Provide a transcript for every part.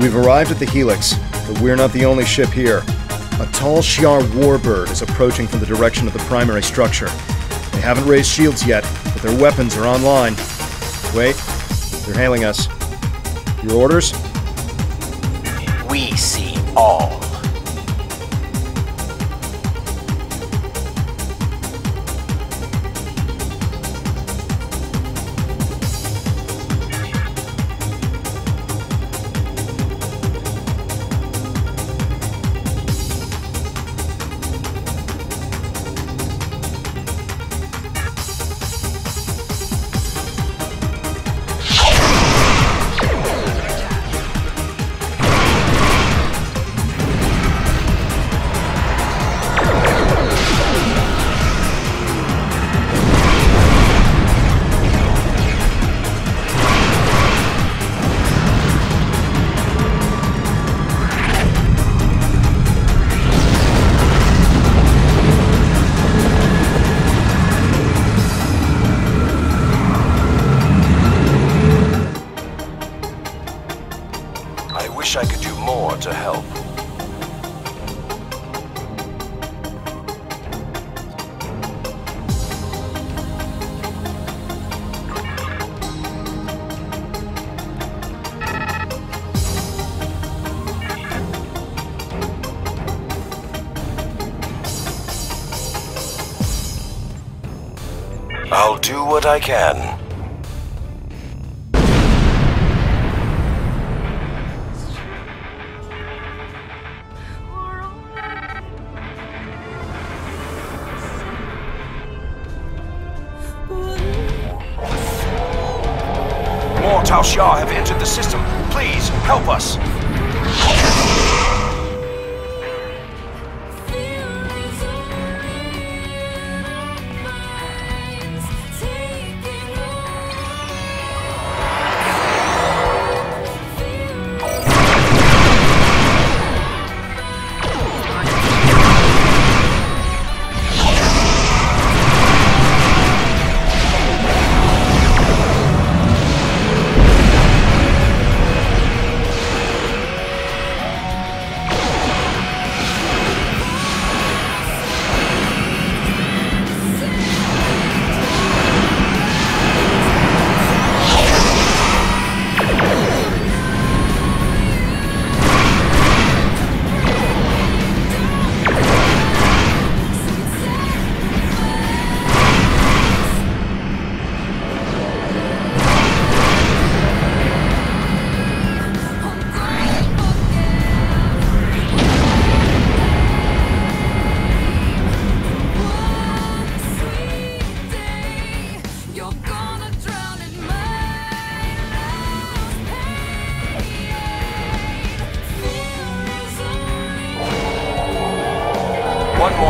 We've arrived at the Helix, but we're not the only ship here. A Tal Shiar warbird is approaching from the direction of the primary structure. They haven't raised shields yet, but their weapons are online. Wait, they're hailing us. Your orders? We see all. Do what I can.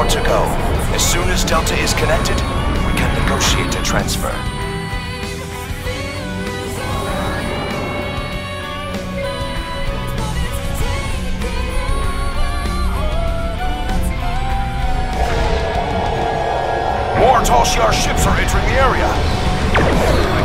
More to go. As soon as Delta is connected, we can negotiate a transfer. More Tal Shiar ships are entering the area.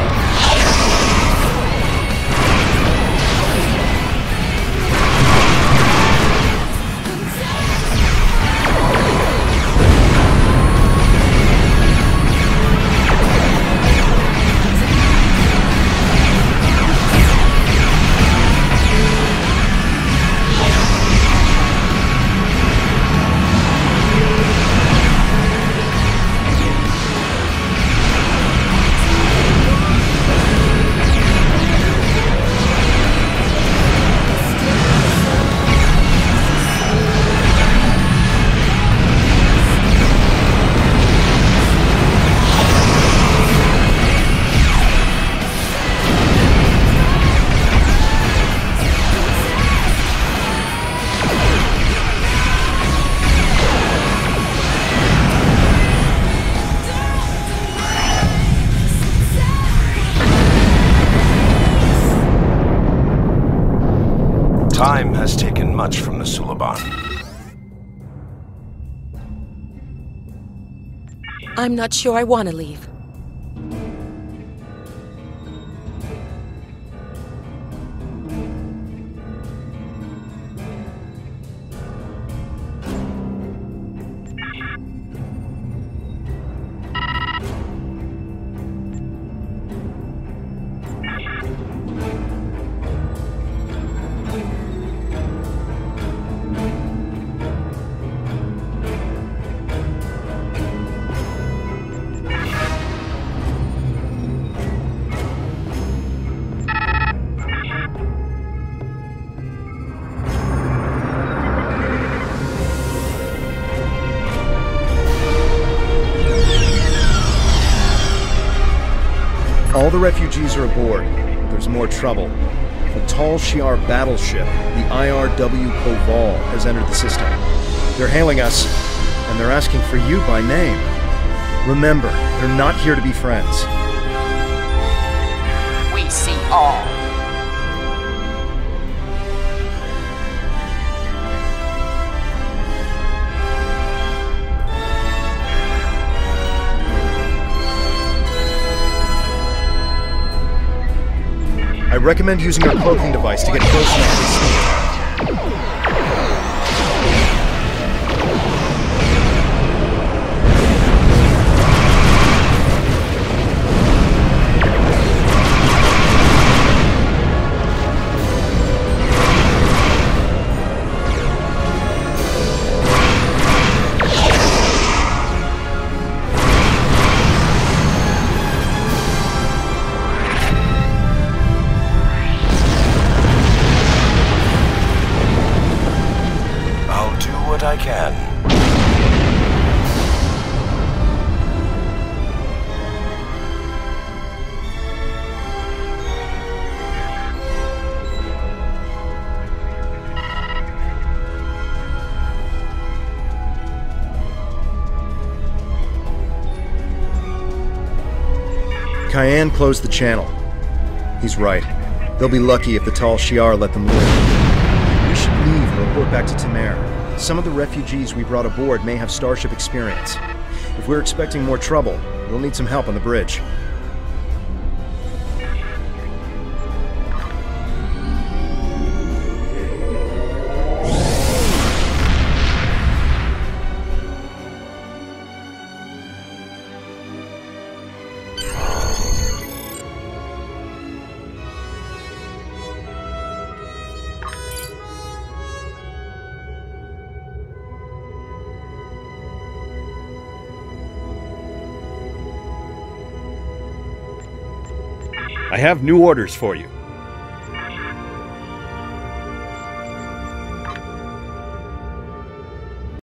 The Suliban. I'm not sure I want to leave. The refugees are aboard, there's more trouble. The Tal Shiar battleship, the IRW Koval, has entered the system. They're hailing us, and they're asking for you by name. Remember, they're not here to be friends. We see all. I recommend using our cloaking device to get close enough to sneak. I can. Cayenne closed the channel. He's right. They'll be lucky if the Tal Shiar let them live. We should leave and report back to Temer. Some of the refugees we brought aboard may have Starship experience. If we're expecting more trouble, we'll need some help on the bridge. I have new orders for you.